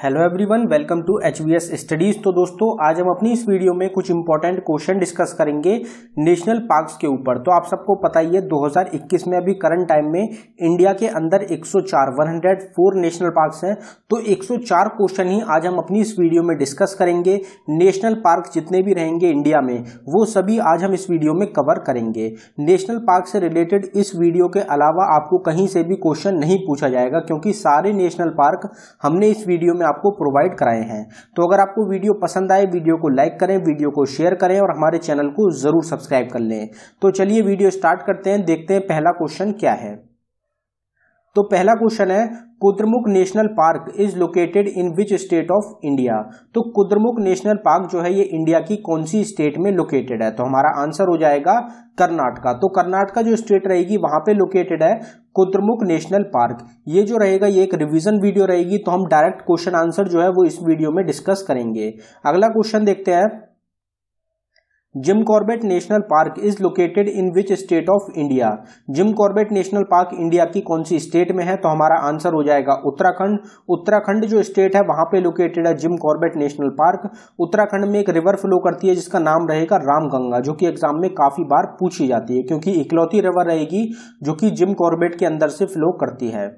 Hello everyone welcome to H V S studies तो दोस्तों, आज हम अपनी इस वीडियो में कुछ इंपॉर्टेंट क्वेश्चन डिस्कस करेंगे नेशनल पार्क्स के ऊपर। तो आप सबको पता ही है 2021 में अभी करंट टाइम में इंडिया के अंदर 104 104 नेशनल पार्क्स हैं। तो 104 क्वेश्चन ही आज हम अपनी इस वीडियो में डिस्कस करेंगे नेशनल पार्क जितने भी रहेंगे इंडिया में, वो सभी आज हम इस वीडियो में कवर करेंगे। नेशनल पार्क से रिलेटेड इस वीडियो के अलावा आपको कहीं से भी क्वेश्चन नहीं पूछा जाएगा, क्योंकि सारे नेशनल पार्क हमने इस वीडियो में आपको प्रोवाइड कराए हैं। तो अगर आपको वीडियो पसंद आए, वीडियो को लाइक करें, वीडियो को शेयर करें और हमारे चैनल को ज़रूर सब्सक्राइब कर लें। तो चलिए वीडियो स्टार्ट करते हैं, देखते हैं पहला क्वेश्चन क्या है। तो पहला क्वेश्चन है, Kudremukh national park is located in which state of India तो कुद्रमुख नेशनल पार्क जो है, ये इंडिया की कौन सी स्टेट में लोकेटेड है? तो हमारा आंसर हो जाएगा कर्नाटका। तो कर्नाटका जो स्टेट रहेगी, वहाँ पे लोकेटेड है कुद्रमुख नेशनल पार्क। ये जो रहेगा, ये एक रिवीजन वीडियो रहेगी तो हम डायरेक्ट क्वेश्चन आंसर जो है, वो इस वीडियो में डिस्कस करेंगे। अगला क्वेश्चन देखते हैं। Jim Corbett national park is located in which state of India Jim Corbett national park India की कौन सी स्टेट में है? तो हमारा आंसर हो जाएगा उत्तराखंड। उत्तराखंड जो स्टेट है, वहाँ पे लोकेटेड है Jim Corbett national park Uttarakhand में एक रिवर फ्लो करती है, जिसका नाम रहेगा रामगंगा, जो कि एग्ज़ाम में काफ़ी बार पूछी जाती है, क्योंकि इकलौती रिवर रहेगी, जो कि जिम कॉर्बेट के अंदर से फ्लो करती है।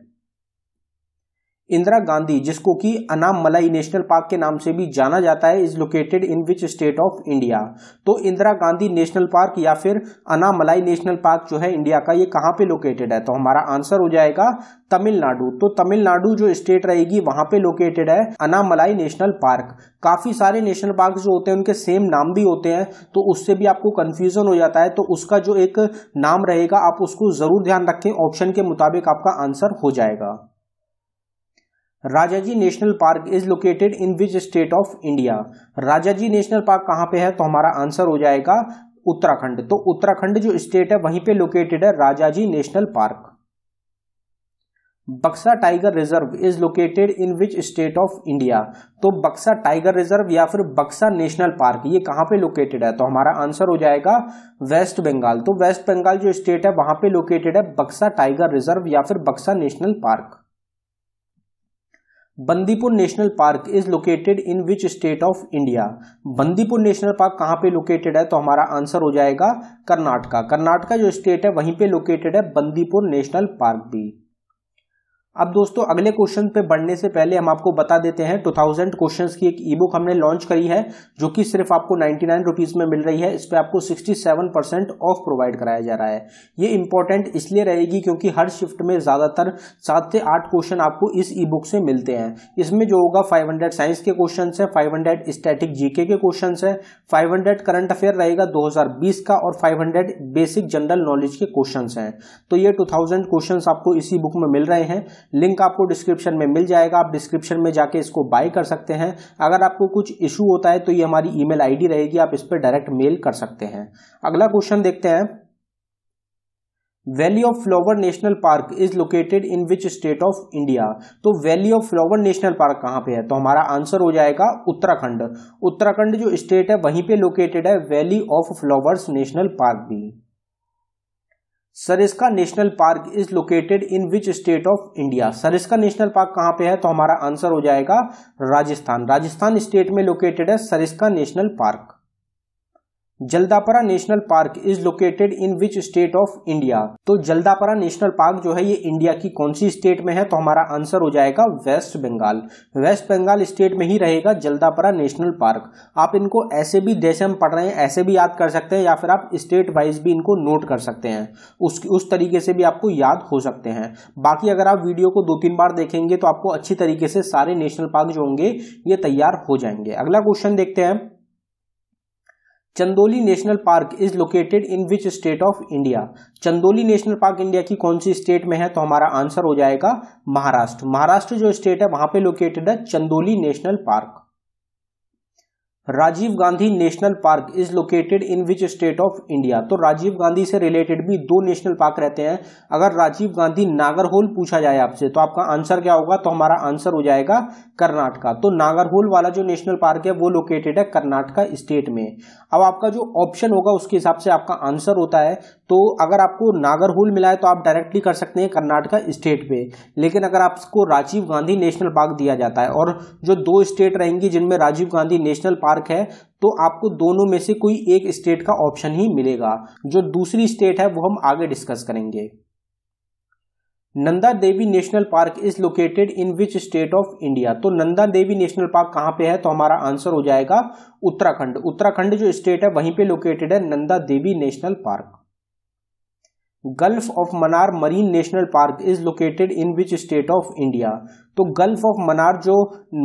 इंदिरा गांधी, जिसको कि अनामलाई नेशनल पार्क के नाम से भी जाना जाता है is located in which state of India तो इंदिरा गांधी नेशनल पार्क या फिर अनामलाई नेशनल पार्क जो है इंडिया का, ये कहाँ पे लोकेटेड है? तो हमारा आंसर हो जाएगा तमिलनाडु। तो तमिलनाडु जो स्टेट रहेगी, वहाँ पे लोकेटेड है अनामलाई नेशनल पार्क। काफ़ी सारे नेशनल पार्क जो होते हैं, उनके सेम नाम भी होते हैं तो उससे भी आपको कंफ्यूजन हो जाता है तो उसका जो एक नाम रहेगा, आप उसको ज़रूर ध्यान रखें ऑप्शन के मुताबिक आपका आंसर हो जाएगा। Rajaji national park is located in which state of India. Rajaji national park कहाँ पे है? तो हमारा आंसर हो जाएगा उत्तराखंड। तो उत्तराखंड जो स्टेट है, वहीं पे लोकेटेड है Rajaji national park. Buxa tiger reserve is located in which state of India. तो बक्सा टाइगर रिज़र्व या फिर बक्सा नेशनल पार्क, ये कहाँ पे लोकेटेड है? तो हमारा आंसर हो जाएगा वेस्ट बंगाल। तो वेस्ट बंगाल जो स्टेट है, वहाँ पे लोकेटेड है बक्सा टाइगर रिज़र्व या फिर Buxa national park. Bandipur national park is located in which state of India. Bandipur national park कहाँ पे लोकेटेड है? तो हमारा आंसर हो जाएगा कर्नाटका। कर्नाटका जो स्टेट है, वहीं पे लोकेटेड है बंदीपुर नेशनल पार्क भी। अब दोस्तों, अगले क्वेश्चन पे बढ़ने से पहले हम आपको बता देते हैं 2000 क्वेश्चंस की एक ई बुक हमने लॉन्च करी है, जो कि सिर्फ़ आपको 99 रुपीस में मिल रही है। इस पर आपको 67 परसेंट ऑफ़ प्रोवाइड कराया जा रहा है। ये इंपॉर्टेंट इसलिए रहेगी क्योंकि हर शिफ्ट में ज़्यादातर सात से आठ क्वेश्चन आपको इस ई बुक से मिलते हैं। इसमें जो होगा फाइव साइंस के क्वेश्चन है फाइव स्टैटिक जीके के क्वेश्चन है फाइव करंट अफेयर रहेगा दो हज़ार बीस का और फाइव बेसिक जनरल नॉलेज के क्वेश्चन है। तो ये टू क्वेश्चन आपको इसी बुक में मिल रहे हैं। लिंक आपको डिस्क्रिप्शन में मिल जाएगा। आप डिस्क्रिप्शन में जाके इसको बाय कर सकते हैं। अगर आपको कुछ इशू होता है तो ये हमारी ईमेल आईडी रहेगी। आप इस पर डायरेक्ट मेल कर सकते हैं। अगला क्वेश्चन देखते हैं। Valley of Flower national park is located in which state of India? तो Valley of Flower national park कहाँ पे है? तो हमारा आंसर हो जाएगा उत्तराखंड। उत्तराखंड जो स्टेट है, वहीं पे लोकेटेड है Valley of Flowers national park भी। Sariska national park is located in which state of India. Sariska national park कहाँ पे है? तो हमारा आंसर हो जाएगा राजस्थान। राजस्थान स्टेट में लोकेटेड है Sariska national park. Jaldapara national park is located in which state of India. तो जल्दापरा नेशनल पार्क जो है, ये इंडिया की कौन सी स्टेट में है? तो हमारा आंसर हो जाएगा waste Bengal. Waste Bengal state में ही रहेगा जल्दापरा नेशनल पार्क। आप इनको ऐसे भी जैसे हम पढ़ रहे हैं, ऐसे भी याद कर सकते हैं या फिर आप स्टेट वाइज भी इनको नोट कर सकते हैं। उस उस तरीके से भी आपको याद हो सकते हैं। बाकी अगर आप वीडियो को दो तीन बार देखेंगे तो आपको अच्छी तरीके से सारे नेशनल पार्क जो होंगे, ये तैयार हो जाएँगे। अगला क्वेश्चन देखते हैं। Chandoli national park is located in which state of India. Chandoli national park India की कौन सी स्टेट में है? तो हमारा आंसर हो जाएगा महाराष्ट्र। महाराष्ट्र जो स्टेट है, वहाँ पे लोकेटेड है Chandoli national park. Rajiv Gandhi national park is located in which state of India. तो राजीव गांधी से रिलेटेड भी दो नेशनल पार्क रहते हैं। अगर राजीव गांधी नागरहोल पूछा जाए आपसे तो आपका आंसर क्या होगा? तो हमारा आंसर हो जाएगा कर्नाटका। तो नागरहोल वाला जो नेशनल पार्क है, वो लोकेटेड है कर्नाटका स्टेट में। अब आपका जो ऑप्शन होगा, उसके हिसाब से आपका आंसर होता है। तो अगर आपको नागरहोल मिला है तो आप डायरेक्टली कर सकते हैं कर्नाटका स्टेट पे। लेकिन अगर आपको राजीव गांधी नेशनल पार्क दिया जाता है, और जो दो स्टेट रहेंगी, जिनमें राजीव गांधी नेशनल पार्क है तो आपको दोनों में से कोई एक स्टेट का ऑप्शन ही मिलेगा। जो दूसरी स्टेट है, वो हम आगे डिस्कस करेंगे। Nanda Devi national park is located in which state of India. तो नंदा देवी नेशनल पार्क कहाँ पे है? तो हमारा आंसर हो जाएगा उत्तराखंड। उत्तराखंड जो स्टेट है, वहीं पे लोकेटेड है Nanda Devi national park. Gulf of Mannar marine national park is located in which state of India. तो गल्फ ऑफ़ मनार जो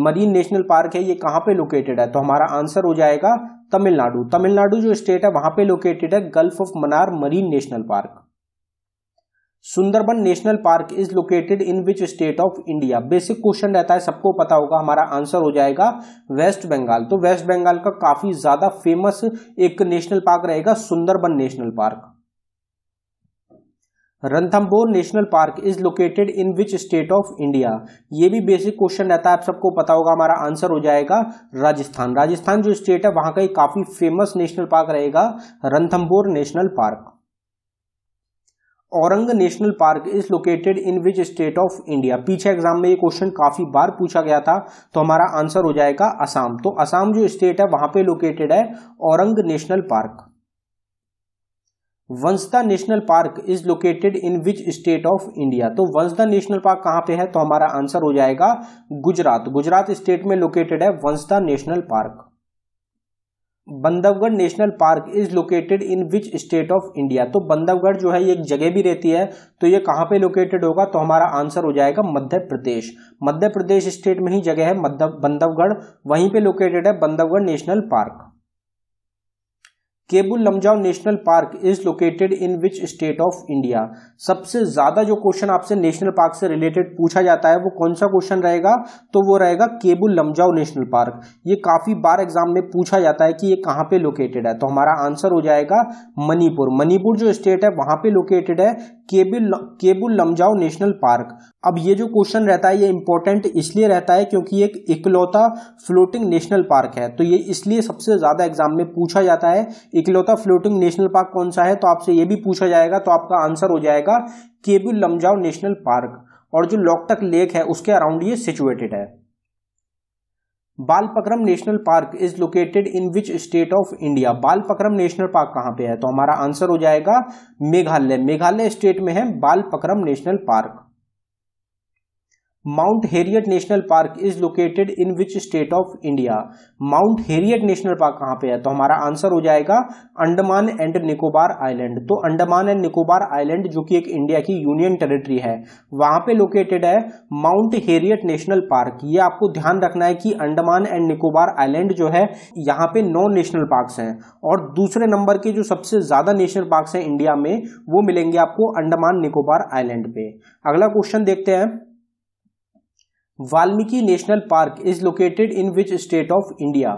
मरीन नेशनल पार्क है, ये कहाँ पे लोकेटेड है? तो हमारा आंसर हो जाएगा तमिलनाडु। तमिलनाडु जो स्टेट है, वहाँ पे लोकेटेड है Gulf of Mannar marine national park. Sundarban national park is located in which state of India. Basic question रहता है, सबको पता होगा, हमारा आंसर हो जाएगा वेस्ट बंगाल। तो वेस्ट बंगाल का काफ़ी ज़्यादा फ़ेमस एक नेशनल पार्क रहेगा, Sundarban national park. Ranthambore national park is located in which state of India. ये भी बेसिक क्वेश्चन रहता है, आप सबको पता होगा, हमारा आंसर हो जाएगा राजस्थान। राजस्थान जो स्टेट है, वहाँ का एक काफ़ी फ़ेमस नेशनल पार्क रहेगा Ranthambore national park. Orang national park is located in which state of India. पीछे एग्ज़ाम में ये क्वेश्चन काफ़ी बार पूछा गया था तो हमारा आंसर हो जाएगा असम। तो असम जो स्टेट है, वहाँ पे लोकेटेड है Orang national park. Vansda national park is located in which state of India. तो वंसदा नेशनल पार्क कहाँ पे है तो हमारा आंसर हो जाएगा गुजरात। गुजरात स्टेट में लोकेटेड है Vansda national park. Bandhavgarh national park is located in which state of India. तो बंधवगढ़ जो है, ये एक जगह भी रहती है तो ये कहाँ पे लोकेटेड होगा? तो हमारा आंसर हो जाएगा मध्य प्रदेश। मध्य प्रदेश स्टेट में ही जगह है बंधवगढ़ वहीं पे लोकेटेड है Bandhavgarh national park. Keibul Lamjao national park is located in which state of India सबसे ज़्यादा जो क्वेश्चन आपसे नेशनल पार्क से रिलेटेड पूछा जाता है, वो कौन सा क्वेश्चन रहेगा? तो वो रहेगा केबुल लमजाओ नेशनल पार्क. ये काफ़ी बार एग्ज़ाम में पूछा जाता है कि ये कहाँ पे लोकेटेड है. तो हमारा आंसर हो जाएगा मणिपुर. मणिपुर जो स्टेट है, वहाँ पे लोकेटेड है. Keibul Keibul Lamjao national park. अब ये जो क्वेश्चन रहता है, ये इंपॉर्टेंट इसलिए रहता है क्योंकि एक इकलौता फ्लोटिंग नेशनल पार्क है। तो ये इसलिए सबसे ज़्यादा एग्ज़ाम में पूछा जाता है, इकलौता फ्लोटिंग नेशनल पार्क कौन सा है? तो आपसे ये भी पूछा जाएगा तो आपका आंसर हो जाएगा केबुल लमजाओ नेशनल पार्क और जो लोकटक लेक है, उसके अराउंड ये सिचुएटेड है। Balpakram national park is located in which state of India. Balpakram national park कहाँ पे है? तो हमारा आंसर हो जाएगा मेघालय। मेघालय स्टेट में है Balpakram national park. Mount Harriet national park is located in which state of India Mount Harriet national park कहाँ पे है? तो हमारा आंसर हो जाएगा अंडमान एंड निकोबार आइलैंड तो अंडमान एंड निकोबार आइलैंड जो कि एक इंडिया की यूनियन टेरिटरी है, वहाँ पे लोकेटेड है माउंट हेरियट नेशनल पार्क ये आपको ध्यान रखना है कि अंडमान एंड निकोबार आइलैंड जो है, यहाँ पे नौ नेशनल पार्क हैं। और दूसरे नंबर के जो सबसे ज़्यादा नेशनल पार्क हैं इंडिया में, वो मिलेंगे आपको अंडमान निकोबार आइलैंड पे। अगला क्वेश्चन देखते हैं। Valmiki national park is located in which state of India.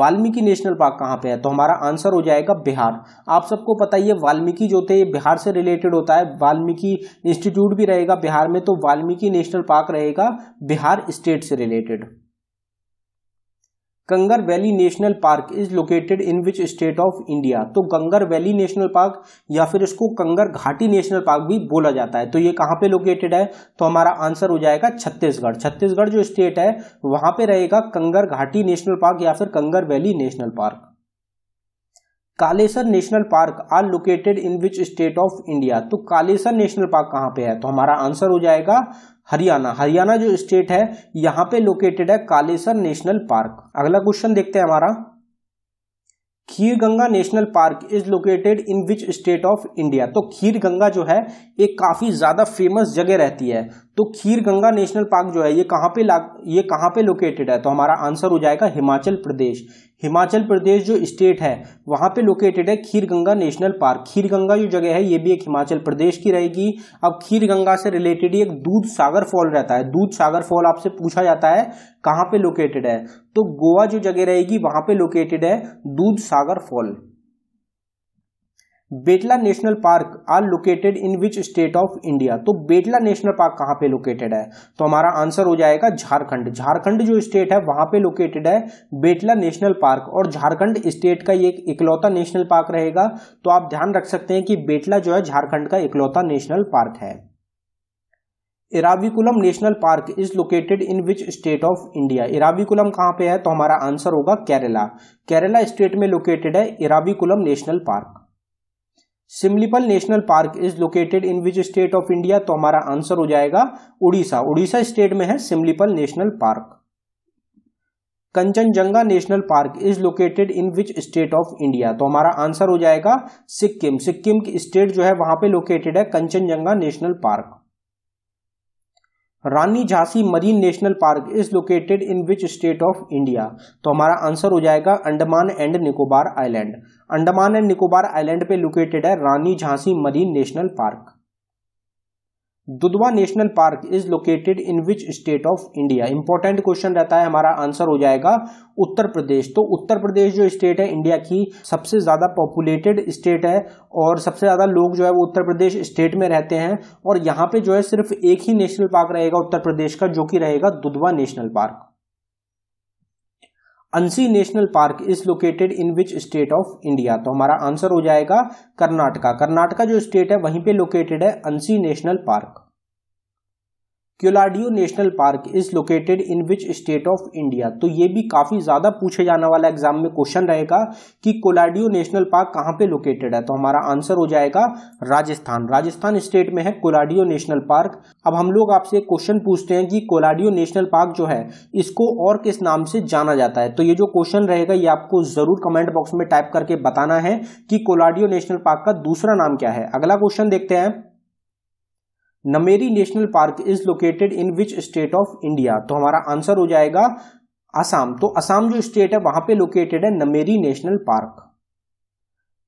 Valmiki national park कहाँ पे है? तो हमारा आंसर हो जाएगा बिहार। आप सबको पता ही है, वाल्मीकि जो थे, बिहार से रिलेटेड होता है। वाल्मीकि इंस्टीट्यूट भी रहेगा बिहार में तो वाल्मीकि नेशनल पार्क रहेगा बिहार स्टेट से related Kanger valley national park is located in which state of India. तो कंगर वैली नेशनल पार्क या फिर इसको कंगर घाटी नेशनल पार्क भी बोला जाता है। तो ये कहाँ पे लोकेटेड है? तो हमारा आंसर हो जाएगा छत्तीसगढ़। छत्तीसगढ़ जो स्टेट है, वहाँ पे रहेगा कंगर घाटी नेशनल पार्क या फिर Kanger valley national park. Kalesar national park are located in which state of India. तो कालेसर नेशनल पार्क कहाँ पे है? तो हमारा आंसर हो जाएगा हरियाणा। हरियाणा जो स्टेट है, यहाँ पे लोकेटेड है कालेसर नेशनल पार्क। अगला क्वेश्चन देखते हैं हमारा। Khirganga national park is located in which state of India. तो खीर गंगा जो है, एक काफ़ी ज़्यादा फ़ेमस जगह रहती है। तो खीर गंगा नेशनल पार्क जो है, ये कहाँ पे ये कहाँ पे लोकेटेड है? तो हमारा आंसर हो जाएगा हिमाचल प्रदेश। हिमाचल प्रदेश जो स्टेट है, वहाँ पे लोकेटेड है खीर गंगा नेशनल पार्क। खीर गंगा जो जगह है, ये भी एक हिमाचल प्रदेश की रहेगी। अब खीर गंगा से रिलेटेड एक दूध सागर फॉल रहता है। दूध सागर फॉल आपसे पूछा जाता है, कहाँ पे लोकेटेड है? तो गोवा जो जगह रहेगी, वहाँ पे लोकेटेड है Dudhsagar fall. Betla national park are located in which state of India. तो बेटला नेशनल पार्क कहाँ पे लोकेटेड है? तो हमारा आंसर हो जाएगा झारखंड। झारखंड जो स्टेट है, वहाँ पे लोकेटेड है बेटला नेशनल पार्क। और झारखंड स्टेट का ये इकलौता नेशनल पार्क रहेगा। तो आप ध्यान रख सकते हैं कि बेटला जो है झारखंड का इकलौता नेशनल पार्क है। Eravikulam national park is located in which state of India. Eravikulam कहाँ पे है? तो हमारा आंसर होगा केरला। केरला स्टेट में लोकेटेड है Eravikulam national park. Simlipal national park is located in which state of India तो हमारा आंसर हो जाएगा उड़ीसा। उड़ीसा स्टेट में है Simlipal national park. Kanchenjunga national park is located in which state of India तो हमारा आंसर हो जाएगा सिक्किम। सिक्किम की स्टेट जो है वहाँ पे लोकेटेड है, Kanchenjunga national park. Rani Jhansi marine national park is located in which state of India तो हमारा आंसर हो जाएगा Andaman and Nicobar island Andaman and Nicobar island पे लोकेटेड है Rani Jhansi marine national park. Dudhwa national park is located in which state of India important question रहता है, हमारा answer हो जाएगा उत्तर प्रदेश। तो उत्तर प्रदेश जो स्टेट है इंडिया की सबसे ज़्यादा पॉपुलेटेड स्टेट है और सबसे ज़्यादा लोग जो है वो उत्तर प्रदेश स्टेट में रहते हैं और यहाँ पे जो है सिर्फ़ एक ही नेशनल पार्क रहेगा उत्तर प्रदेश का, जो कि रहेगा Dudhwa national park. Anshi national park is located in which state of India. तो हमारा आंसर हो जाएगा कर्नाटका। कर्नाटका जो स्टेट है, वहीं पे लोकेटेड है Anshi national park. Keoladeo national park is located in which state of India. तो ये भी काफ़ी ज़्यादा पूछे जाने वाला एग्ज़ाम में क्वेश्चन रहेगा कि कोलाडियो नेशनल पार्क कहाँ पे लोकेटेड है। तो हमारा आंसर हो जाएगा राजस्थान। राजस्थान स्टेट में है कोलाडियो नेशनल पार्क। अब हम लोग आपसे क्वेश्चन पूछते हैं कि कोलाडियो नेशनल पार्क जो है, इसको और किस नाम से जाना जाता है? तो ये जो क्वेश्चन रहेगा, ये आपको ज़रूर कमेंट बॉक्स में टाइप करके बताना है कि कोलाडियो नेशनल पार्क का दूसरा नाम क्या है। अगला क्वेश्चन देखते हैं। Nameri national park is located in which state of India. तो हमारा आंसर हो जाएगा असम तो असम जो स्टेट है, वहाँ पे लोकेटेड है Nameri national park.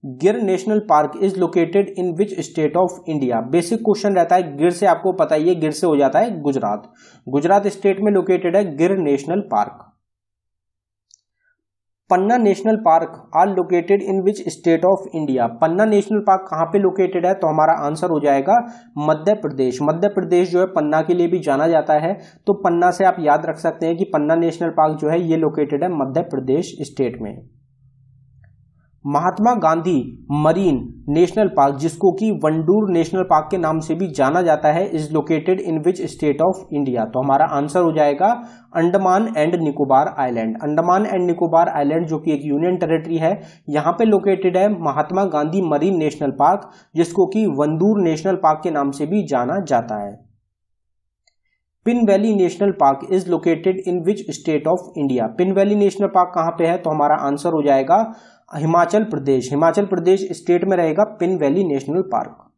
Gir national park is located in which state of India. Basic question रहता है, गिर से आपको पता ही है, गिर से हो जाता है गुजरात। गुजरात स्टेट में लोकेटेड है Gir national park. Panna national park are located in which state of India. Panna national park कहाँ पे लोकेटेड है? तो हमारा आंसर हो जाएगा मध्य प्रदेश। मध्य प्रदेश जो है पन्ना के लिए भी जाना जाता है। तो पन्ना से आप याद रख सकते हैं कि पन्ना नेशनल पार्क जो है, ये लोकेटेड है मध्य प्रदेश स्टेट में। Mahatma Gandhi marine national park, जिसको कि वंडूर नेशनल पार्क के नाम से भी जाना जाता है is located in which state of India तो हमारा आंसर हो जाएगा Andaman and Nicobar island Andaman and Nicobar island जो कि एक यूनियन टेरिटरी है, यहाँ पे लोकेटेड है Mahatma Gandhi marine national park, जिसको कि वंदूर नेशनल पार्क के नाम से भी जाना जाता है। Pin valley national park is located in which state of India Pin valley national park कहाँ पे है? तो हमारा आंसर हो जाएगा हिमाचल प्रदेश। हिमाचल प्रदेश स्टेट में रहेगा Pin valley national park.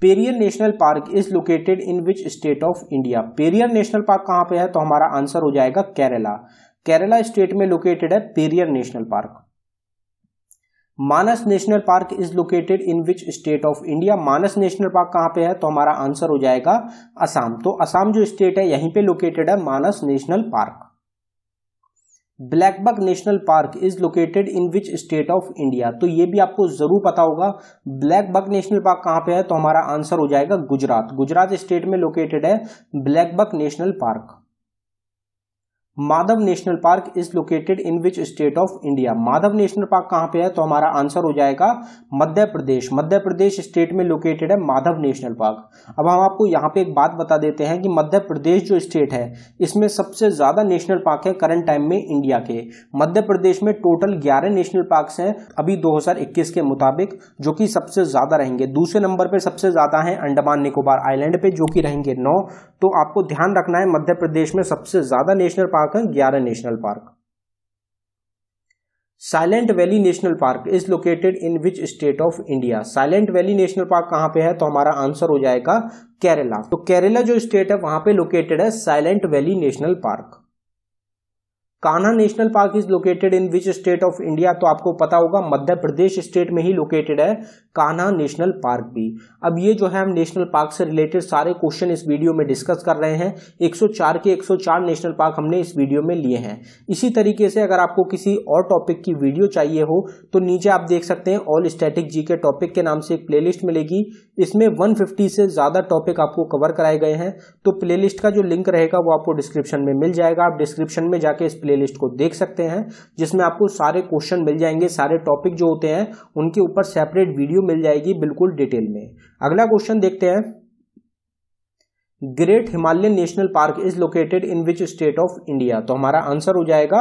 Periyar national park is located in which state of India. Periyar national park कहाँ पे है? तो हमारा आंसर हो जाएगा केरला। केरला स्टेट में लोकेटेड है Periyar national park. Manas national park is located in which state of India. Manas national park कहाँ पे है? तो हमारा आंसर हो जाएगा असम। तो असम जो स्टेट है, यहीं पे लोकेटेड है Manas national park. Blackbuck national park is located in which state of India. तो ये भी आपको ज़रूर पता होगा, ब्लैकबक नेशनल पार्क कहाँ पे है? तो हमारा आंसर हो जाएगा गुजरात। गुजरात स्टेट में लोकेटेड है blackbuck national park. Madhav national park is located in which state of India. Madhav national park कहाँ पे है? तो हमारा आंसर हो जाएगा मध्य प्रदेश। मध्य प्रदेश स्टेट में लोकेटेड है माधव नेशनल पार्क। अब हम आपको यहाँ पे एक बात बता देते हैं कि मध्य प्रदेश जो स्टेट है, इसमें सबसे ज़्यादा नेशनल पार्क है करंट टाइम में इंडिया के। मध्य प्रदेश में टोटल ग्यारह नेशनल पार्क हैं अभी दो हज़ार इक्कीस के मुताबिक, जो कि सबसे ज़्यादा रहेंगे। दूसरे नंबर पर सबसे ज़्यादा है अंडमान निकोबार आइलैंड पे, जो कि रहेंगे नौ। तो आपको ध्यान रखना है, मध्य प्रदेश में सबसे ज़्यादा नेशनल पार्क है, ग्यारह national park. Silent valley national park is located in which state of India silent valley national park कहाँ पे है? तो हमारा आंसर हो जाएगा केरला। तो केरला जो स्टेट है, वहाँ पे लोकेटेड है silent valley national park. Kanha national park is located in which state of India तो आपको पता होगा मध्य प्रदेश स्टेट में ही लोकेटेड है कान्हा नेशनल पार्क भी। अब ये जो है, हम नेशनल पार्क से रिलेटेड सारे क्वेश्चन इस वीडियो में डिस्कस कर रहे हैं। 104 के 104 नेशनल पार्क हमने इस वीडियो में लिए हैं। इसी तरीके से अगर आपको किसी और टॉपिक की वीडियो चाहिए हो तो नीचे आप देख सकते हैं ऑल स्टैटिक जी के टॉपिक के नाम से एक प्ले मिलेगी। इसमें वन से ज़्यादा टॉपिक आपको कवर कराए गए हैं। तो प्ले का जो लिंक रहेगा, वो आपको डिस्क्रिप्शन में मिल जाएगा। आप डिस्क्रिप्शन में जाके इस प्ले को देख सकते हैं, जिसमें आपको सारे क्वेश्चन मिल जाएँगे, सारे टॉपिक जो होते हैं, उनके ऊपर सेपरेट वीडियो मिल जाएगी बिल्कुल डिटेल में। अगला क्वेश्चन देखते हैं। Great Himalayan national park is located in which state of India तो हमारा आंसर हो जाएगा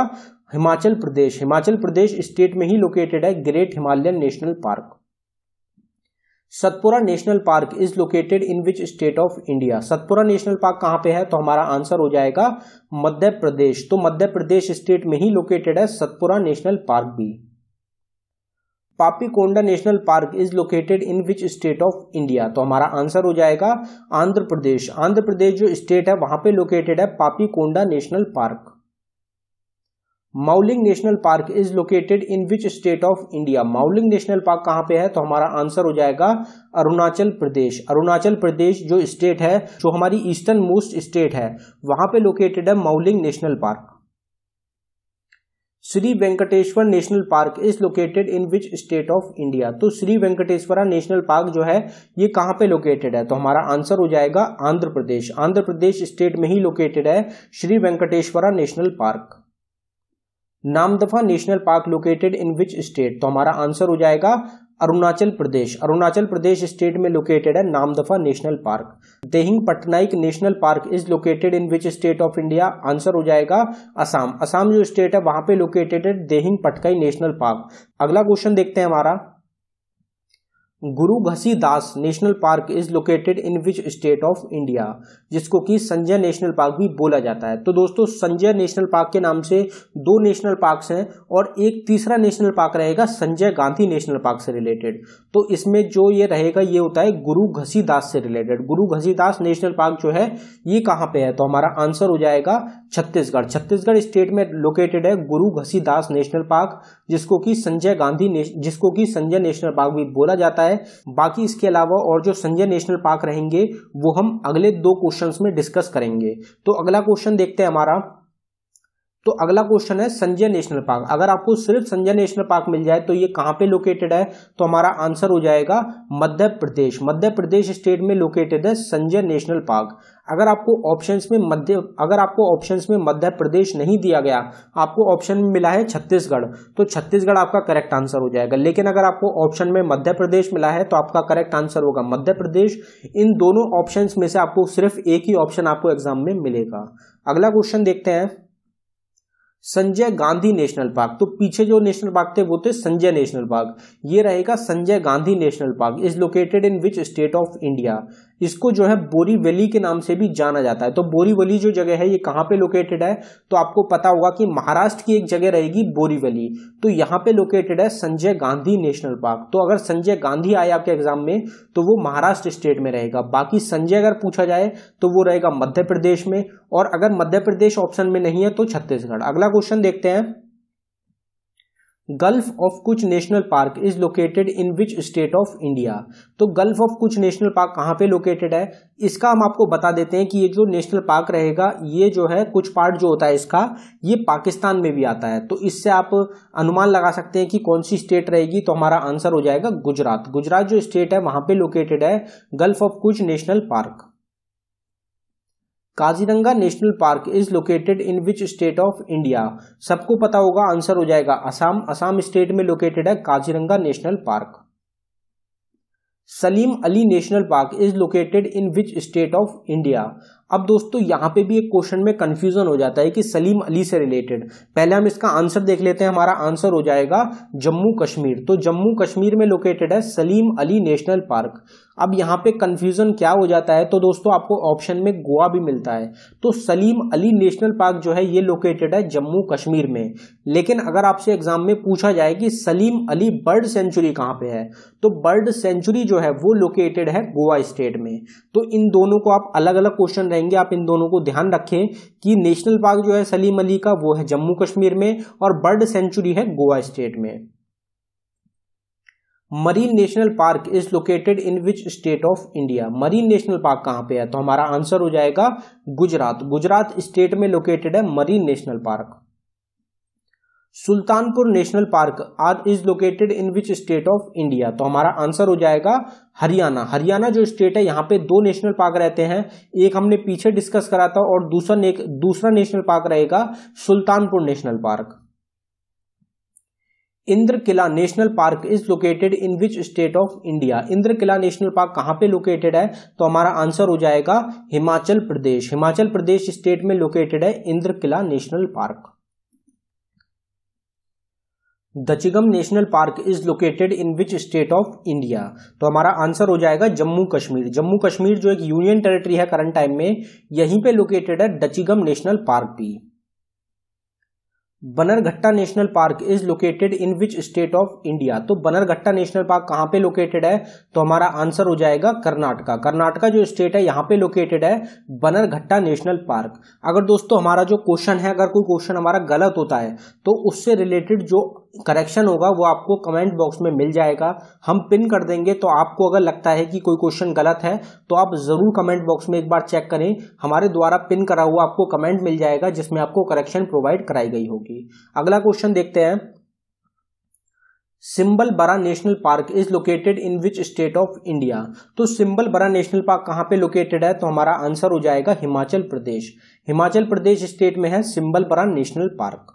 हिमाचल प्रदेश हिमाचल प्रदेश स्टेट में ही लोकेटेड है great Himalayan national park Satpura national park is located in which state of India Satpura national park कहाँ पे है? तो हमारा आंसर हो जाएगा मध्य प्रदेश। तो मध्य प्रदेश स्टेट में ही लोकेटेड है सतपुरा नेशनल पार्क भी। Papikonda national park is located in which state of India तो हमारा आंसर हो जाएगा आंध्र प्रदेश। आंध्र प्रदेश जो स्टेट है, वहाँ पे लोकेटेड है Papikonda national park. Mouling national park is located in which state of India. Mouling national park कहाँ पे है? तो हमारा आंसर हो जाएगा अरुणाचल प्रदेश। अरुणाचल प्रदेश जो स्टेट है, जो हमारी ईस्टर्न मोस्ट स्टेट है, वहाँ पे लोकेटेड है Mouling national park. Shri Venkateswara national park is located in which state of India. तो श्री वेंकटेश्वरा नेशनल पार्क जो है, ये कहाँ पे लोकेटेड है? तो हमारा आंसर हो जाएगा आंध्र प्रदेश। आंध्र प्रदेश स्टेट में ही लोकेटेड है Shri Venkateswara national park. Namdapha national park located in which state? तो हमारा आंसर हो जाएगा अरुणाचल प्रदेश। अरुणाचल प्रदेश स्टेट में लोकेटेड है Namdapha national park. Dehing Patnaik national park is located in which state of India. Answer हो जाएगा असम। असम जो स्टेट है, वहाँ पे लोकेटेड है देहिंग पटकाई नेशनल पार्क। अगला क्वेश्चन देखते हैं हमारा। Guru Ghasidas national park is located in which state of India, जिसको कि संजय नेशनल पार्क भी बोला जाता है। तो दोस्तों, संजय नेशनल पार्क के नाम से दो नेशनल पार्क्स हैं और एक तीसरा नेशनल पार्क रहेगा संजय गांधी नेशनल पार्क से रिलेटेड। तो इसमें जो ये रहेगा, ये होता है गुरु घसीदास से रिलेटेड। गुरु घसीदास नेशनल पार्क जो है, ये कहाँ पे है? तो हमारा आंसर हो जाएगा छत्तीसगढ़। छत्तीसगढ़ स्टेट में लोकेटेड है गुरु घसीदास नेशनल पार्क। जिसको कि संजय गांधी जिसको कि संजय नेशनल पार्क भी बोला जाता है। बाकी इसके अलावा और जो संजय नेशनल पार्क रहेंगे, वो हम अगले दो क्वेश्चन में डिस्कस करेंगे। तो अगला क्वेश्चन देखते हैं हमारा। तो अगला क्वेश्चन है संजय नेशनल पार्क। अगर आपको सिर्फ़ संजय नेशनल पार्क मिल जाए तो ये कहाँ पे लोकेटेड है? तो हमारा आंसर हो जाएगा मध्य प्रदेश। मध्य प्रदेश स्टेट में लोकेटेड है संजय नेशनल पार्क। अगर आपको ऑप्शंस में मध्य, अगर आपको ऑप्शंस में मध्य प्रदेश नहीं दिया गया, आपको ऑप्शन में मिला है छत्तीसगढ़ तो छत्तीसगढ़ आपका करेक्ट आंसर हो जाएगा। लेकिन अगर आपको ऑप्शन में मध्य प्रदेश मिला है तो आपका करेक्ट आंसर होगा मध्य प्रदेश। इन दोनों ऑप्शन में से आपको सिर्फ़ एक ही ऑप्शन आपको एग्ज़ाम में मिलेगा। अगला क्वेश्चन देखते हैं। Sanjay Gandhi national park. तो पीछे जो नेशनल पार्क थे, वो थे संजय नेशनल पार्क। ये रहेगा Sanjay Gandhi national park. Is located in which state of India? इसको जो है बोरी वैली के नाम से भी जाना जाता है। तो बोरी वैली जो जगह है, ये कहाँ पे लोकेटेड है? तो आपको पता होगा कि महाराष्ट्र की एक जगह रहेगी बोरी वैली। तो यहाँ पे लोकेटेड है संजय गांधी नेशनल पार्क। तो अगर संजय गांधी आए आपके एग्ज़ाम में तो वो महाराष्ट्र स्टेट में रहेगा। बाकी संजय अगर पूछा जाए तो वो रहेगा मध्य प्रदेश में। और अगर मध्य प्रदेश ऑप्शन में नहीं है तो छत्तीसगढ़। अगला क्वेश्चन देखते हैं। Gulf of Kutch national park is located in which state of India तो gulf of Kutch national park कहाँ पे लोकेटेड है? इसका हम आपको बता देते हैं कि ये जो नेशनल पार्क रहेगा, ये जो है, कुछ पार्ट जो होता है इसका, ये पाकिस्तान में भी आता है। तो इससे आप अनुमान लगा सकते हैं कि कौन सी स्टेट रहेगी तो हमारा आंसर हो जाएगा गुजरात। गुजरात जो स्टेट है, वहाँ पे लोकेटेड है gulf of Kutch national park Kaziranga national park is located in which state of India सबको पता होगा आंसर हो जाएगा असम। असम स्टेट में लोकेटेड है Kaziranga national park. Salim Ali national park is located in which state of India अब दोस्तों, यहाँ पे भी एक क्वेश्चन में कंफ्यूजन हो जाता है कि सलीम अली से रिलेटेड पहले हम इसका आंसर देख लेते हैं, हमारा आंसर हो जाएगा जम्मू कश्मीर। तो जम्मू कश्मीर में लोकेटेड है सलीम अली नेशनल पार्क। अब यहाँ पे कंफ्यूजन क्या हो जाता है? तो दोस्तों, आपको ऑप्शन में गोवा भी मिलता है। तो सलीम अली नेशनल पार्क जो है, ये लोकेटेड है जम्मू कश्मीर में। लेकिन अगर आपसे एग्ज़ाम में पूछा जाए कि सलीम अली बर्ड सेंचुरी कहाँ पे है तो बर्ड सेंचुरी जो है, वो लोकेटेड है गोवा स्टेट में। तो इन दोनों को आप अलग अलग क्वेश्चन रहेंगे। आप इन दोनों को ध्यान रखें कि नेशनल पार्क जो है सलीम अली का, वो है जम्मू कश्मीर में और बर्ड सेंचुरी है गोवा स्टेट में। Marine national park is located in which state of India. Marine national park कहाँ पे है? तो हमारा आंसर हो जाएगा गुजरात। गुजरात स्टेट में लोकेटेड है marine national park. Sultanpur national park आज is located in which state of India तो हमारा आंसर हो जाएगा हरियाणा। हरियाणा जो स्टेट है यहाँ पे दो नेशनल पार्क रहते हैं। एक हमने पीछे डिस्कस करा था और दूसरा ने, दूसरा नेशनल पार्क रहेगा Sultanpur national park Inder Kila national park is located in which state of India Inder Kila national park कहाँ पे लोकेटेड है? तो हमारा आंसर हो जाएगा हिमाचल प्रदेश। हिमाचल प्रदेश स्टेट में लोकेटेड है Inder Kila national park Dachigam national park is located in which state of India तो हमारा आंसर हो जाएगा जम्मू कश्मीर। जम्मू कश्मीर जो एक यूनियन टेरिटरी है करंट टाइम में, यहीं पे लोकेटेड है दचिगम नेशनल पार्क भी। Bannerghatta national park is located in which state of India तो बनरघट्टा नेशनल पार्क कहाँ पे लोकेटेड है? तो हमारा आंसर हो जाएगा कर्नाटका कर्नाटका जो स्टेट है, यहाँ पे लोकेटेड है बनरघट्टा नेशनल पार्क अगर दोस्तों हमारा जो क्वेश्चन है, अगर कोई क्वेश्चन हमारा गलत होता है तो उससे रिलेटेड जो करेक्शन होगा, वो आपको कमेंट बॉक्स में मिल जाएगा। हम पिन कर देंगे तो आपको अगर लगता है कि कोई क्वेश्चन गलत है तो आप ज़रूर कमेंट बॉक्स में एक बार चेक करें। हमारे द्वारा पिन करा हुआ आपको कमेंट मिल जाएगा, जिसमें आपको करेक्शन प्रोवाइड कराई गई होगी। अगला क्वेश्चन देखते हैं। Simbalbara national park is located in which state of India तो सिंबल बरा नेशनल पार्क कहाँ पे लोकेटेड है? तो हमारा आंसर हो जाएगा हिमाचल प्रदेश। हिमाचल प्रदेश स्टेट में है, Simbalbara national park.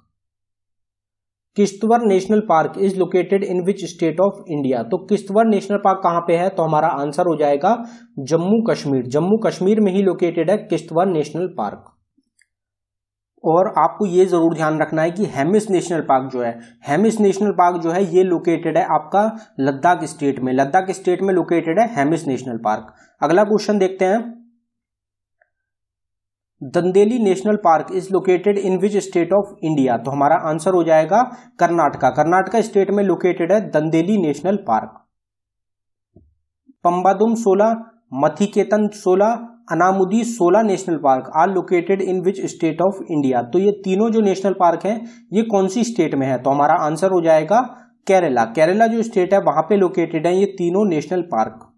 Kishtwar national park is located in which state of India. तो किश्तवर नेशनल पार्क कहाँ पे है? तो हमारा आंसर हो जाएगा जम्मू कश्मीर। जम्मू कश्मीर में ही लोकेटेड है किश्तवर नेशनल पार्क। और आपको ये ज़रूर ध्यान रखना है कि हेमिस नेशनल पार्क जो है, हेमिस नेशनल पार्क जो है, ये लोकेटेड है आपका लद्दाख स्टेट में। लद्दाख स्टेट में लोकेटेड है हेमिस नेशनल पार्क। अगला क्वेश्चन देखते हैं। Dandeli national park is located in which state of India. तो हमारा आंसर हो जाएगा कर्नाटका। कर्नाटका स्टेट में लोकेटेड है दंदेली नेशनल पार्क। पंबादुम सोलह Mathikettan Shola Anamudi Shola national park are located in which state of India तो ये तीनों जो नेशनल पार्क हैं, ये कौन सी स्टेट में है? तो हमारा आंसर हो जाएगा केरला। केरला जो स्टेट है, वहाँ पे लोकेटेड है ये तीनों national park.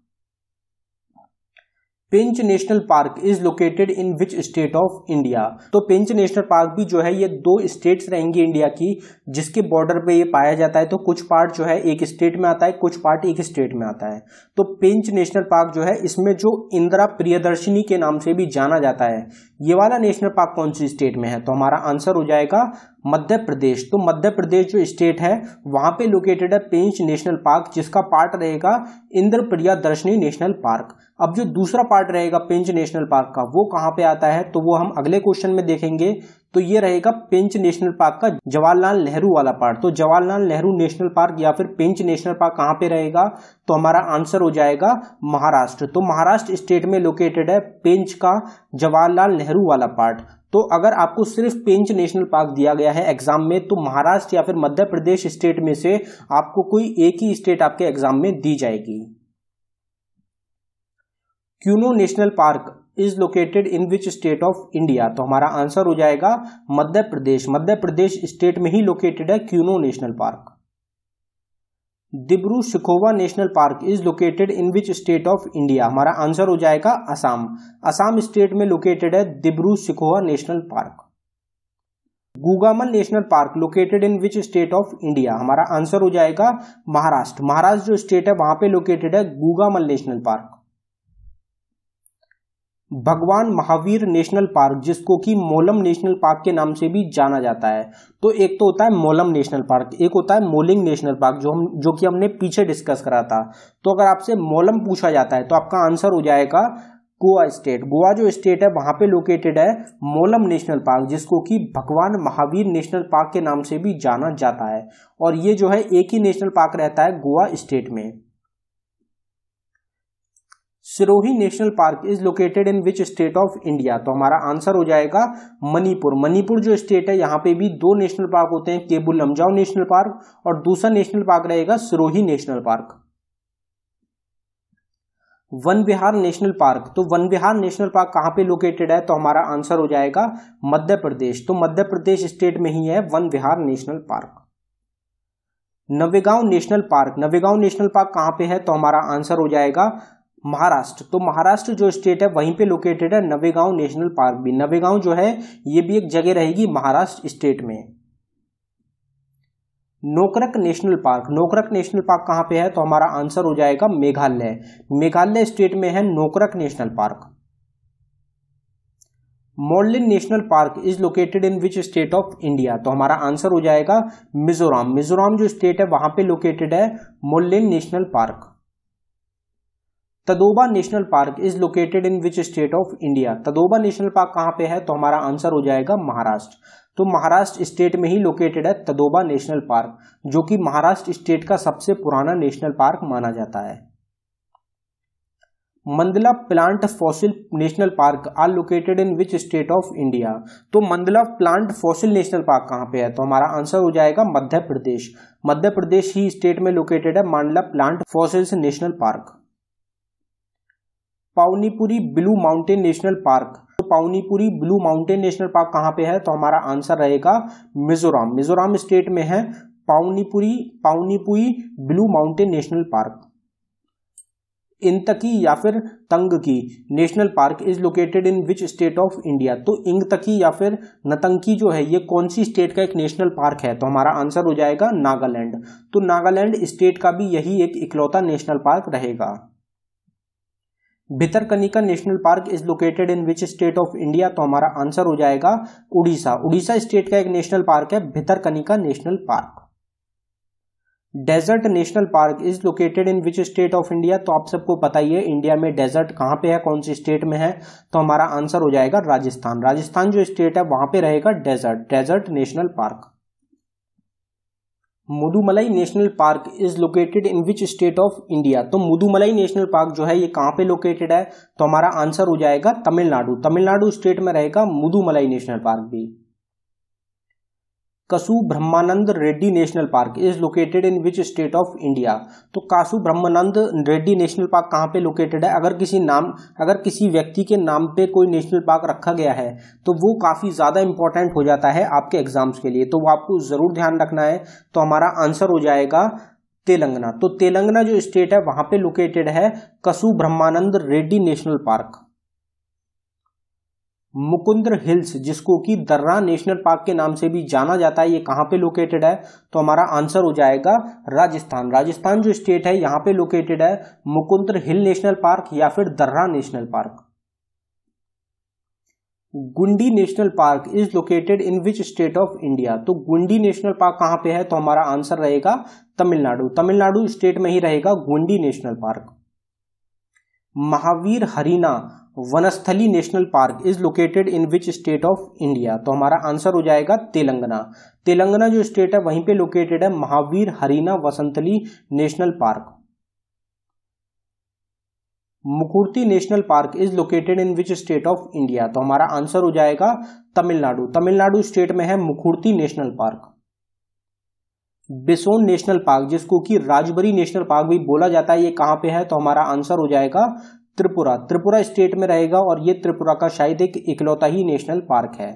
Pench national park is located in which state of India तो पिंच नेशनल पार्क भी जो है, ये दो स्टेट्स रहेंगी इंडिया की, जिसके बॉर्डर पे ये पाया जाता है तो कुछ पार्ट जो है एक स्टेट में आता है, कुछ पार्ट एक स्टेट में आता है। तो पिंच नेशनल पार्क जो है, इसमें जो इंदिरा प्रियदर्शनी के नाम से भी जाना जाता है। ये वाला नेशनल पार्क कौन सी स्टेट में है? तो हमारा आंसर हो जाएगा मध्य प्रदेश। तो मध्य प्रदेश जो स्टेट है, वहाँ पे लोकेटेड है पेंच नेशनल पार्क जिसका पार्ट रहेगा इंद्र प्रिया दर्शनी नेशनल पार्क अब जो दूसरा पार्ट रहेगा पेंच नेशनल पार्क का, वो कहाँ पे आता है? तो वो हम अगले क्वेश्चन में देखेंगे। तो ये रहेगा पेंच नेशनल पार्क का जवाहरलाल नेहरू वाला पार्ट तो जवाहरलाल नेहरू नेशनल पार्क या फिर पेंच नेशनल पार्क कहाँ पे रहेगा? तो हमारा आंसर हो जाएगा महाराष्ट्र। तो महाराष्ट्र स्टेट में लोकेटेड है पेंच का जवाहरलाल नेहरू वाला पार्ट तो अगर आपको सिर्फ़ पेंच नेशनल पार्क दिया गया है एग्ज़ाम में तो महाराष्ट्र या फिर मध्य प्रदेश स्टेट में से आपको कोई एक ही स्टेट आपके एग्ज़ाम में दी जाएगी। Kuno national park is located in which state of India. तो हमारा आंसर हो जाएगा मध्य प्रदेश। मध्य प्रदेश स्टेट में ही लोकेटेड है Kuno national park. Dibru Saikhowa national park is located in which state of India. हमारा आंसर हो जाएगा असम। असम स्टेट में लोकेटेड है Dibru Saikhowa national park. Gugamal national park located in which state of India. हमारा answer हो जाएगा महाराष्ट्र। महाराष्ट्र जो state है वहाँ पे लोकेटेड है गुगामल नेशनल पार्क। भगवान महावीर नेशनल पार्क, जिसको कि मोलम नेशनल पार्क के नाम से भी जाना जाता है। तो एक तो होता है मोलम नेशनल पार्क, एक होता है मोलिंग नेशनल पार्क, जो हम, जो कि हमने पीछे डिस्कस करा था। तो अगर आपसे मोलम पूछा जाता है तो आपका आंसर हो जाएगा गोवा स्टेट। गोवा जो स्टेट है, वहाँ पे लोकेटेड है मोलम नेशनल पार्क, जिसको कि भगवान महावीर नेशनल पार्क के नाम से भी जाना जाता है। और ये जो है एक ही नेशनल पार्क रहता है गोवा स्टेट में। Sirohi national park is located in which state of India तो हमारा आंसर हो जाएगा मणिपुर। मणिपुर जो स्टेट है, यहाँ पे भी दो नेशनल पार्क होते हैं, केबुल लमजाओ नेशनल पार्क और दूसरा नेशनल पार्क रहेगा Sirohi national park Van Vihar national park तो वन विहार नेशनल पार्क कहाँ पे लोकेटेड है? तो हमारा आंसर हो जाएगा मध्य प्रदेश। तो मध्य प्रदेश स्टेट में ही है Van Vihar national park Navegaon national park Navegaon national park कहाँ पे है? तो हमारा आंसर हो जाएगा महाराष्ट्र। तो महाराष्ट्र जो स्टेट है, वहीं पे लोकेटेड है नवेगांव नेशनल पार्क भी। नवेगांव जो है, ये भी एक जगह रहेगी महाराष्ट्र स्टेट में। Nokrek national park Nokrek national park कहाँ पे है? तो हमारा आंसर हो जाएगा मेघालय। मेघालय स्टेट में है Nokrek national park Murlen national park is located in which state of India तो हमारा आंसर हो जाएगा मिजोरम। मिजोरम जो स्टेट है, वहाँ पे लोकेटेड है मोरलिन national park Tadoba national park is located in which state of India Tadoba national park कहाँ पे है? तो हमारा आंसर हो जाएगा महाराष्ट्र। तो महाराष्ट्र स्टेट में ही लोकेटेड है तदोबा नेशनल पार्क, जो कि महाराष्ट्र स्टेट का सबसे पुराना नेशनल पार्क माना जाता है। Mandla plant fossil national park are located in which state of India तो Mandla plant fossil national park कहाँ पे है? तो हमारा आंसर हो जाएगा मध्य प्रदेश। मध्य प्रदेश ही स्टेट में लोकेटेड है Mandla plant fossils national park. Phawngpui blue mountain national park. तो Phawngpui blue mountain national park कहाँ पे है? तो हमारा आंसर रहेगा मिजोरम। मिजोरम स्टेट में है Phawngpui Phawngpui blue mountain national park. Intanki या फिर Ntangki national park is located in which state of India? तो इंगतकी या फिर नतंकी जो है, ये कौन सी स्टेट का एक नेशनल पार्क है? तो हमारा आंसर हो जाएगा नागालैंड। तो नागालैंड स्टेट का भी यही एक इकलौता नेशनल पार्क रहेगा। Bhitarkanika national park is located in which state of India तो हमारा आंसर हो जाएगा उड़ीसा। उड़ीसा स्टेट का एक नेशनल पार्क है Bhitarkanika national park. Desert national park is located in which state of India तो आप सबको पता ही है इंडिया में डेजर्ट कहाँ पे है, कौन सी स्टेट में है? तो हमारा आंसर हो जाएगा राजस्थान। राजस्थान जो स्टेट है, वहाँ पे रहेगा desert desert national park Mudumalai national park is located in which state of India. तो मुदुमलाई नेशनल पार्क जो है, ये कहाँ पे लोकेटेड है? तो हमारा आंसर हो जाएगा तमिलनाडु। तमिलनाडु स्टेट में रहेगा मुदुमलाई नेशनल पार्क भी। Kasu Brahmananda Reddy national park is located in which state of India तो कासु ब्रह्मानंद रेड्डी नेशनल पार्क कहाँ पे लोकेटेड है? अगर किसी नाम, अगर किसी व्यक्ति के नाम पे कोई नेशनल पार्क रखा गया है तो वो काफ़ी ज़्यादा इंपॉर्टेंट हो जाता है आपके एग्ज़ाम्स के लिए। तो वो आपको ज़रूर ध्यान रखना है। तो हमारा आंसर हो जाएगा तेलंगाना। तो तेलंगाना जो स्टेट है, वहाँ पे लोकेटेड है Kasu Brahmananda Reddy national park. Mukundra hills, जिसको कि दर्रा नेशनल पार्क के नाम से भी जाना जाता है, ये कहाँ पे लोकेटेड है? तो हमारा आंसर हो जाएगा राजस्थान। राजस्थान जो स्टेट है, यहाँ पे लोकेटेड है मुकुंद्र हिल नेशनल पार्क या फिर Darrah national park. Guindy national park is located in which state of India तो गुंडी नेशनल पार्क कहाँ पे है? तो हमारा आंसर रहेगा तमिलनाडु। तमिलनाडु स्टेट में ही रहेगा Guindy national park. Mahavir Harina Vanasthali national park is located in which state of India. तो हमारा आंसर हो जाएगा तेलंगाना। तेलंगाना जो स्टेट है, वहीं पे लोकेटेड है Mahavir Harina Vanasthali national park. Mukurthi national park is located in which state of India. तो हमारा आंसर हो जाएगा तमिलनाडु। तमिलनाडु स्टेट में है Mukurthi national park. Bison national park, जिसको कि राजबरी नेशनल पार्क भी बोला जाता है, ये कहाँ पे है? तो हमारा आंसर हो जाएगा त्रिपुरा। त्रिपुरा स्टेट में रहेगा और यह त्रिपुरा का शायद एक इकलौता ही नेशनल पार्क है।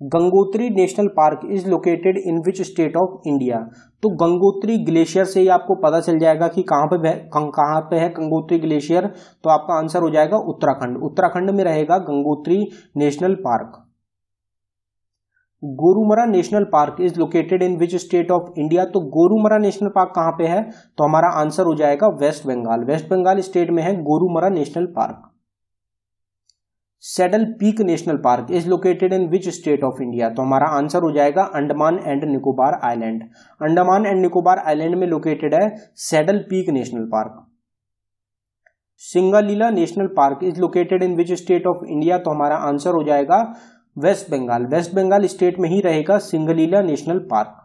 Gangotri national park is located in which state of India. तो गंगोत्री ग्लेशियर से ही आपको पता चल जाएगा कि कहाँ पे कहाँ पे है गंगोत्री ग्लेशियर। तो आपका आंसर हो जाएगा उत्तराखंड। उत्तराखंड में रहेगा Gangotri national park. Gorumara national park is located in which state of India. तो गोरुमरा नेशनल पार्क कहाँ पे है? तो हमारा आंसर हो जाएगा west Bengal. West Bengal state में है Gorumara national park. Saddle peak national park is located in which state of India. तो हमारा आंसर हो जाएगा Andaman and Nicobar island. Andaman and Nicobar island में लोकेटेड है saddle peak national park. Singalila national park is located in which state of India. तो हमारा answer हो जाएगा west Bengal. West Bengal state में ही रहेगा Singalila national park.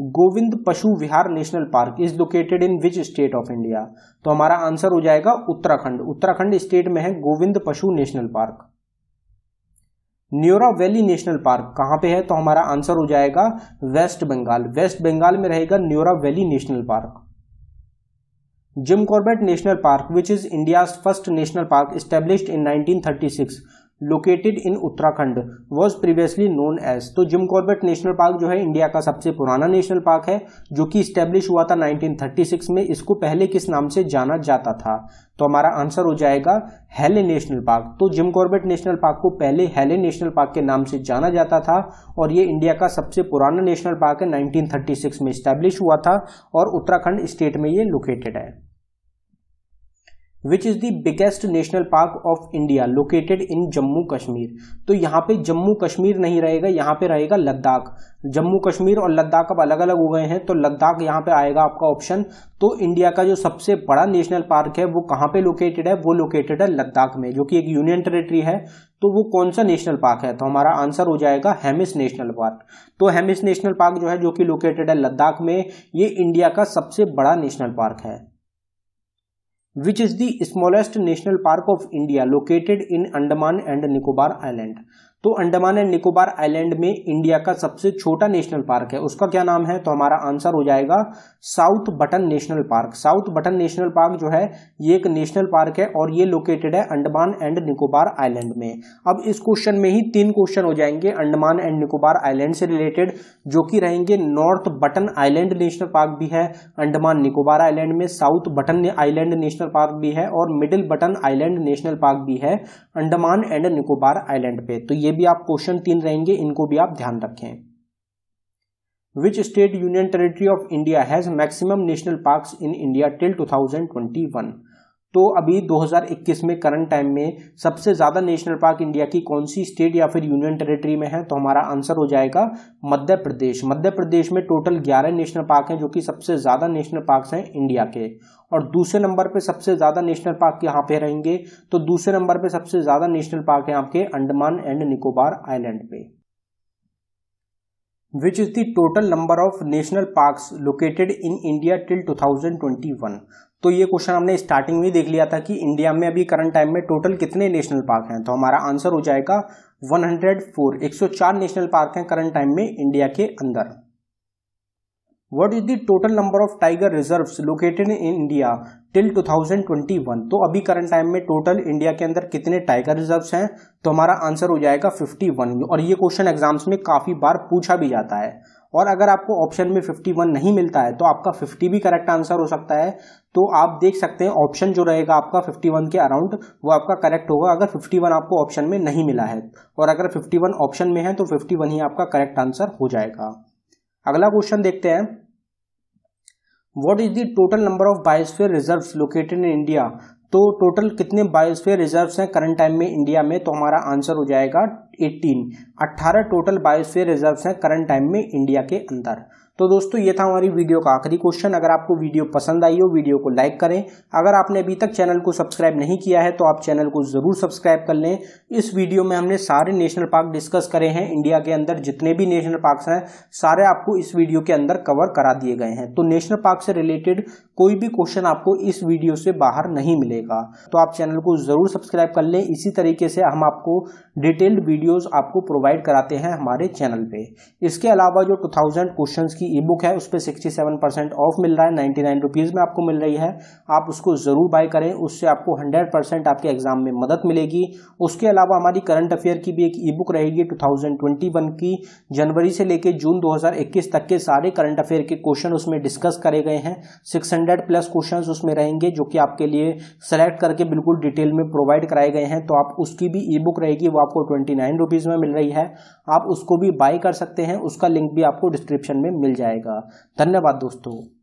Govind Pashu Vihar national park is located in which state of India. तो हमारा answer हो जाएगा उत्तराखंड। उत्तराखंड स्टेट में है Govind Pashu national park. Neora valley national park कहाँ पे है? तो हमारा आंसर हो जाएगा वेस्ट बंगाल। वेस्ट बंगाल में रहेगा Neora valley national park. Jim Corbett national park which is India first national park established in 1936 located in Uttarakhand was previously known as तो जिम कॉर्बेट नेशनल पार्क जो है इंडिया का सबसे पुराना नेशनल पार्क है, जो कि स्टेब्लिश हुआ था 1936 में, इसको पहले किस नाम से जाना जाता था? तो हमारा आंसर हो जाएगा हेले नेशनल पार्क तो जिम कॉर्बेट नेशनल पार्क को पहले हेले नेशनल पार्क के नाम से जाना जाता था, और ये इंडिया का सबसे पुराना नेशनल पार्क है 1936 में स्टैब्लिश हुआ था, और उत्तराखंड स्टेट में ये लोकेटेड है। Which is the biggest national park of India located in Jammu Kashmir तो यहाँ पे जम्मू कश्मीर नहीं रहेगा, यहाँ पे रहेगा लद्दाख। जम्मू कश्मीर और लद्दाख अब अलग अलग हो गए हैं तो लद्दाख यहाँ पे आएगा आपका ऑप्शन तो इंडिया का जो सबसे बड़ा नेशनल पार्क है, वो कहाँ पे लोकेटेड है? वो लोकेटेड है लद्दाख में, जो कि एक यूनियन टेरेटरी है। तो वो कौन सा नेशनल पार्क है? तो हमारा आंसर हो जाएगा हेमिस नेशनल पार्क तो हेमिस नेशनल पार्क जो है, जो कि लोकेटेड है लद्दाख में, ये इंडिया का सबसे बड़ा नेशनल पार्क है। Which is the smallest national park of India located in Andaman and Nicobar Island तो अंडमान एंड निकोबार आइलैंड में इंडिया का सबसे छोटा नेशनल पार्क है। उसका क्या नाम है? तो हमारा आंसर हो जाएगा south button national park. South button national park जो है, ये एक नेशनल पार्क है और ये लोकेटेड है अंडमान एंड निकोबार आइलैंड में। अब इस क्वेश्चन में ही तीन क्वेश्चन हो जाएँगे अंडमान एंड निकोबार आइलैंड से रिलेटेड जो कि रहेंगे north button island national park भी है, अंडमान निकोबार आइलैंड में south button island national park भी है और middle button island national park भी है अंडमान एंड निकोबार आइलैंड पे। तो ये ये भी आप क्वेश्चन तीन रहेंगे, इनको भी आप ध्यान रखें। Which state union territory of India has maximum national parks in India till 2021 तो अभी 2021 में करंट टाइम में सबसे ज़्यादा नेशनल पार्क इंडिया की कौन सी स्टेट या फिर यूनियन टेरिटरी में है? तो हमारा आंसर हो जाएगा मध्य प्रदेश। मध्य प्रदेश में टोटल 11 नेशनल पार्क हैं, जो कि सबसे ज़्यादा नेशनल पार्क हैं इंडिया के। और दूसरे नंबर पे सबसे ज़्यादा नेशनल पार्क यहाँ पे रहेंगे तो दूसरे नंबर पे सबसे ज़्यादा नेशनल पार्क है आपके अंडमान एंड निकोबार आइलैंड पे। Which is the total number of national parks located in India till 2021 तो ये क्वेश्चन हमने स्टार्टिंग में देख लिया था कि इंडिया में अभी करंट टाइम में टोटल कितने नेशनल पार्क हैं। तो हमारा आंसर हो जाएगा 104 104 नेशनल पार्क हैं करंट टाइम में इंडिया के अंदर। What is the total number of tiger reserves located in India till 2021 तो अभी करंट टाइम में टोटल इंडिया के अंदर कितने टाइगर रिजर्व्स हैं? तो हमारा आंसर हो जाएगा 51 और ये क्वेश्चन एग्ज़ाम्स में काफ़ी बार पूछा भी जाता है। और अगर आपको ऑप्शन में 51 नहीं मिलता है तो आपका 50 भी करेक्ट आंसर हो सकता है। तो आप देख सकते हैं ऑप्शन जो रहेगा आपका 51 के अराउंड वो आपका करेक्ट होगा अगर 51 आपको ऑप्शन में नहीं मिला है। और अगर 51 ऑप्शन में है तो 51 ही आपका करेक्ट आंसर हो जाएगा। अगला क्वेश्चन देखते हैं। What is the total number of biosphere reserve located in India तो टोटल कितने बायोस्फीयर रिजर्व्स हैं करंट टाइम में इंडिया में? तो हमारा आंसर हो जाएगा 18 18 टोटल बायोस्फीयर रिजर्व्स हैं करंट टाइम में इंडिया के अंदर। तो दोस्तों, ये था हमारी वीडियो का आखिरी क्वेश्चन अगर आपको वीडियो पसंद आई हो, वीडियो को लाइक करें। अगर आपने अभी तक चैनल को सब्सक्राइब नहीं किया है तो आप चैनल को ज़रूर सब्सक्राइब कर लें। इस वीडियो में हमने सारे नेशनल पार्क डिस्कस करे हैं। इंडिया के अंदर जितने भी नेशनल पार्क हैं, सारे आपको इस वीडियो के अंदर कवर करा दिए गए हैं। तो नेशनल पार्क से रिलेटेड कोई भी क्वेश्चन आपको इस वीडियो से बाहर नहीं मिलेगा। तो आप चैनल को ज़रूर सब्सक्राइब कर लें। इसी तरीके से हम आपको डिटेल्ड वीडियोस आपको प्रोवाइड कराते हैं हमारे चैनल पे। इसके अलावा जो 2000 क्वेश्चंस की ई बुक है, उस पर सिक्सटी सेवन परसेंट ऑफ़ मिल रहा है नाइन्टी नाइन रुपीज़ में आपको मिल रही है। आप उसको ज़रूर बाय करें, उससे आपको हंड्रेड परसेंट आपके एग्ज़ाम में मदद मिलेगी। उसके अलावा हमारी करंट अफेयर की भी एक ई बुक रहेगी टू थाउज़ेंड ट्वेंटी वन की। जनवरी से लेकर जून दो हज़ार इक्कीस तक के सारे करंट अफेयर के क्वेश्चन उसमें डिस्कस करे गए हैं। सिक्स हंड्रेड प्लस क्वेश्चन उसमें रहेंगे, जो कि आपके लिए सेलेक्ट करके बिल्कुल डिटेल में प्रोवाइड कराए गए हैं। तो आप उसकी भी ई बुक रहेगी, वो आपको ट्वेंटी नाइन रुपीज़ में मिल रही है। आप उसको भी बाय कर सकते हैं, उसका लिंक भी आपको डिस्क्रिप्शन में मिल जाएगा। धन्यवाद दोस्तों।